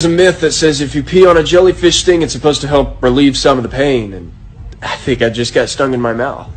There's a myth that says if you pee on a jellyfish sting, it's supposed to help relieve some of the pain, and I think I just got stung in my mouth.